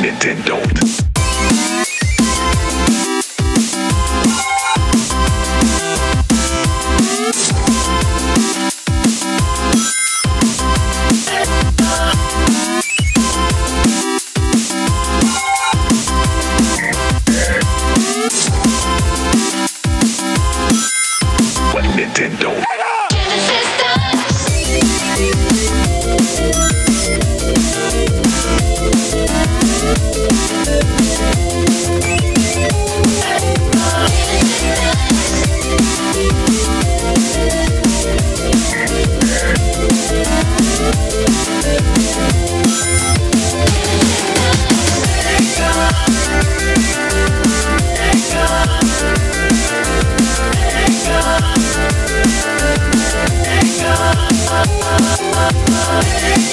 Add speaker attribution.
Speaker 1: Nintendo.
Speaker 2: Thank